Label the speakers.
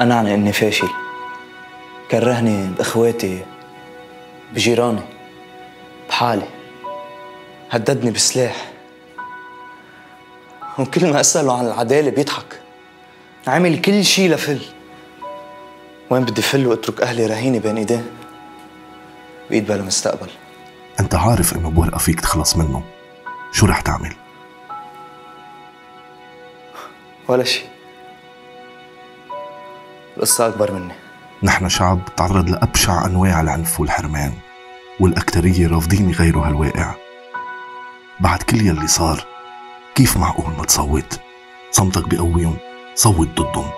Speaker 1: أنعني إني فاشل. كرهني بإخواتي بجيراني بحالي. هددني بسلاح. وكل ما أسأله عن العدالة بيضحك. عامل كل شي لفل. وين بدي فل وأترك أهلي رهينة بين إيديه؟ بإيد بلا مستقبل.
Speaker 2: أنت عارف إنه بورقة فيك تخلص منه. شو رح تعمل؟
Speaker 1: ولا شي. القصة أكبر مني.
Speaker 2: نحن شعب تعرض لأبشع أنواع العنف والحرمان والأكترية رافضين يغيروا هالواقع بعد كل يلي صار كيف معقول ما تصوت؟ صمتك بقويهم صوت ضدهم.